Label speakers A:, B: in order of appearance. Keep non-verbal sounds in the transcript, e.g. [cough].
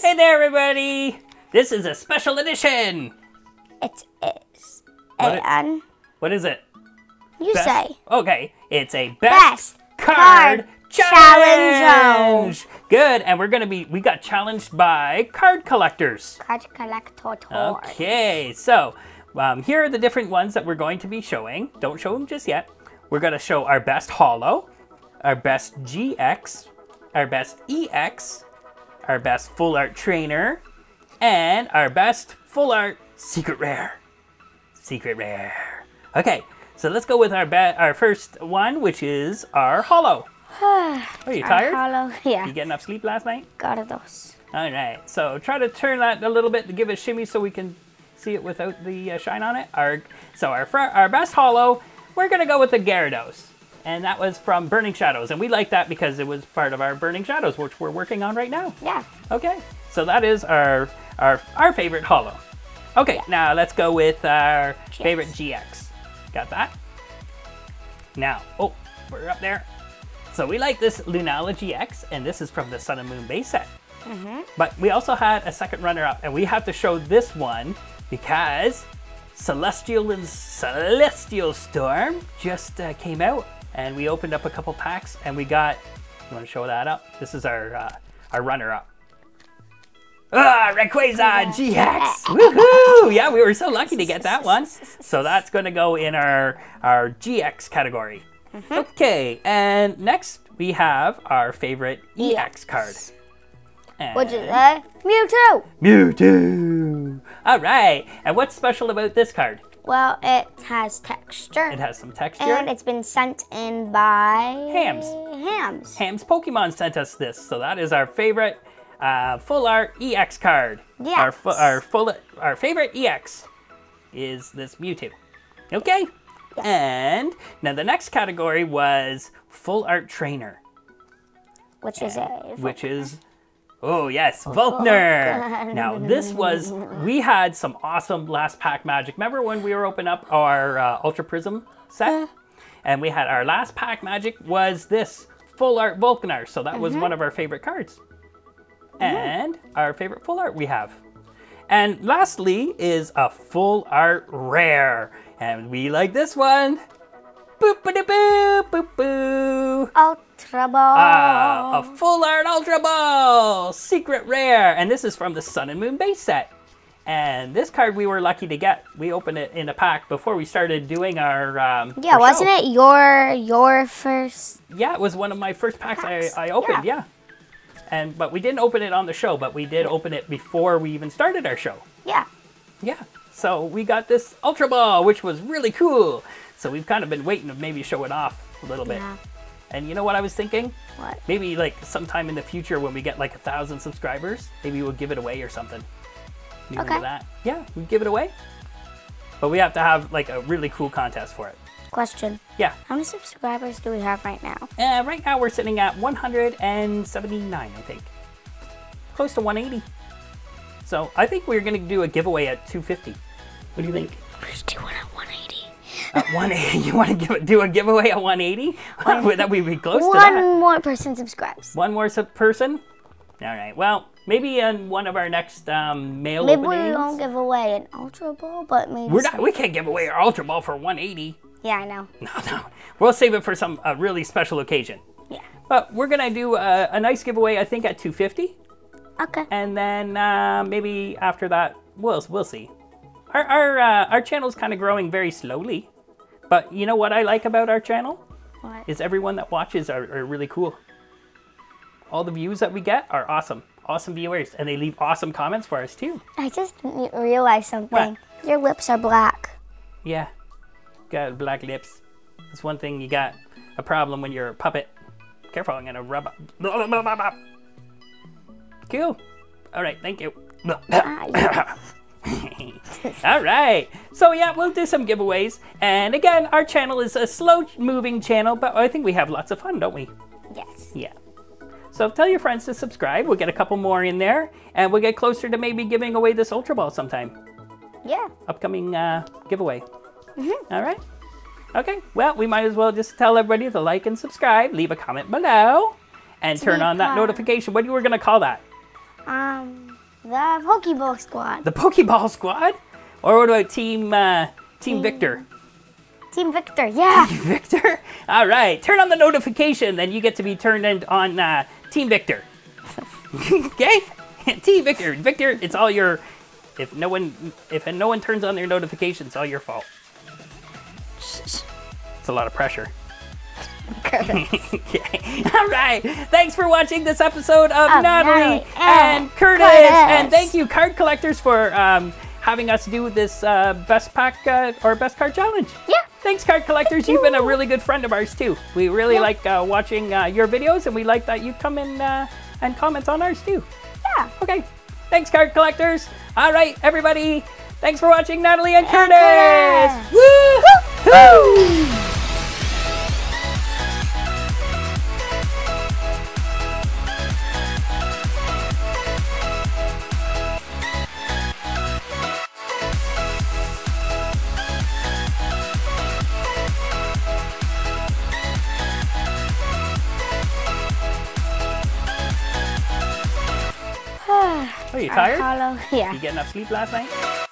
A: guys.
B: Hey there, everybody! This is a special edition.
A: It is.
B: What it-
A: And
B: What is it?
A: you
B: Best-
A: say
B: Okay, it's a best,
A: Best
B: card,
A: Card
B: challenge.
A: Challenge.
B: Good, and we're gonna be. We got challenged by card collectors.
A: card collector.
B: Okay, so um, here are the different ones that we're going to be showing. Don't show them just yet. We're going to show our best holo, our best GX, our best EX, our best full art trainer, and our best full art secret rare. Secret rare. Okay, so let's go with our our first one, which is our holo. [sighs] Are you tired?
A: Hello. Yeah.
B: You get enough sleep last night?
A: Got those.
B: All right, so try to turn that a little bit to give it a shimmy so we can see it without the uh, shine on it. Our so our our best holo, we're gonna go with the Gyarados, and that was from Burning Shadows, and we like that because it was part of our Burning Shadows, which we're working on right now.
A: Yeah.
B: Okay, so that is our our our favorite holo. Okay, now let's go with our favorite GX. Got that? Now, oh, we're up there. So we like this Lunala GX, and this is from the Sun and Moon base set. Mm -hmm. But we also had a second runner-up, and we have to show this one because Celestial and Celestial Storm just uh, came out, and we opened up a couple packs, and we got. You want to show that up? This is our uh, our runner-up. Ah, Rayquaza GX! Woohoo! Yeah, we were so [laughs] lucky to get that one. So that's going to go in our our GX category. Okay, and next we have our favorite EX card. And-
A: a Mewtwo.
B: Mewtwo. All right. And what's special about this card?
A: Well, it has texture.
B: It has some texture.
A: and it's been sent in by
B: Hams.
A: Hams.
B: Ham's Pokemon sent us this, so that is our favorite uh, full art EX card.
A: Yes.
B: Our, fu- our full our favorite EX is this Mewtwo. Okay. And now the next category was full art trainer,
A: Which is a
B: which is oh yes, oh, Volkner. Now this was we had some awesome last pack magic. Remember when we were opening up our uh, Ultra Prism set, uh-huh. and we had our last pack magic was this full art Volkner. So that was uh-huh. one of our favorite cards, uh-huh. and our favorite full art we have. And lastly is a full art rare, and we like this one.
A: Ultra Ball.
B: Ah, a full art Ultra Ball, secret rare, and this is from the Sun and Moon base set. And this card we were lucky to get. We opened it in a pack before we started doing our um,
A: yeah,
B: our
A: wasn't
B: show.
A: it your your first?
B: Yeah, it was one of my first packs
A: Packs,
B: I, I opened.
A: yeah.
B: Yeah. and but we didn't open it on the show, but we did open it before we even started our show.
A: Yeah.
B: Yeah. So we got this Ultra Ball, which was really cool. So we've kind of been waiting to maybe show it off a little bit.
A: Yeah.
B: And you know what I was thinking?
A: What?
B: Maybe like sometime in the future when we get like a thousand subscribers, maybe we'll give it away or something. You
A: Okay.
B: that? Yeah, we give it away. But we have to have like a really cool contest for it.
A: Question.
B: Yeah.
A: How many subscribers do we have right now?
B: Uh, right now we're sitting at 179, I think. Close to 180. So I think we're gonna do a giveaway at 250. What do you think?
A: Let's do one at 180.
B: At 180, [laughs] you want to give do a giveaway at 180? Would that we be close to
A: One more person subscribes.
B: One more sub- person? All right. Well, maybe in one of our next um, mail
A: Maybe we
B: openings.
A: won't give away an Ultra Ball, but maybe.
B: We're not. We can't give away our Ultra Ball for 180.
A: Yeah, I know. [laughs]
B: No, no. We'll save it for some a really special occasion.
A: Yeah.
B: But we're gonna do a, a nice giveaway. I think at 250,
A: Okay.
B: and then uh, maybe after that, we'll we'll see. Our our uh, our channel's kind of growing very slowly, but you know what I like about our channel
A: What?
B: is everyone that watches are, are really cool. All the views that we get are awesome, awesome viewers, and they leave awesome comments for us too.
A: I just realized something. Your lips are black.
B: Yeah, got black lips. That's one thing you got a problem when you're a puppet. Careful, I'm gonna rub up. Cool. All right, thank you.
A: Ah, [coughs] [laughs]
B: All right. So yeah, we'll do some giveaways. And again, our channel is a slow-moving channel, but I think we have lots of fun, don't we?
A: yes.
B: Yeah. So tell your friends to subscribe. We'll get a couple more in there, and we'll get closer to maybe giving away this Ultra Ball sometime.
A: Yeah.
B: upcoming uh, giveaway. All right. Okay. Well, we might as well just tell everybody to like and subscribe, leave a comment below, and turn on that notification. What you were gonna call that?
A: Um, the Pokeball Squad.
B: The Pokeball Squad? Or what about Team uh, Team Victor?
A: Team Victor, yeah. [laughs]
B: Victor? All right. Turn on the notification, then you get to be turned in on uh, Team Victor. [laughs] okay? [laughs] Team Victor. Victor, it's all your. If no one, if no one turns on their notifications, it's all your fault. It's a lot of pressure. Okay. [laughs] All right. Thanks for watching this episode of
A: Of
B: Natalie
A: Natalie
B: and
A: and
B: Curtis.
A: Curtis.
B: And thank you, card collectors, for um, having us do this uh, best pack uh, or best card challenge.
A: Yeah.
B: Thanks, card collectors. You've been a really good friend of ours too. We really
A: Yeah.
B: like uh, watching uh, your videos, and we like that you come in uh, and comment on ours too.
A: Yeah.
B: Okay. Thanks, card collectors. All right, everybody. Thanks for watching Natalie and,
A: And
B: Curtis.
A: Curtis.
B: Woo! Woo! Are you tired?
A: Hollow, yeah.
B: You get enough sleep last night?